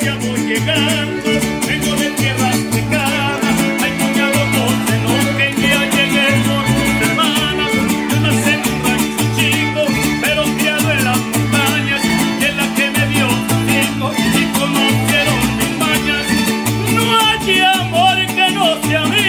ya Voy llegando, vengo de tierras de cara. Hay cuñado, no sé, no, que el día llegué con sus hermanas. Yo nací en un rancho chico, pero criado en las montañas, en la que me dio un rico y conocieron mi mañana. No hay amor que no sea mío.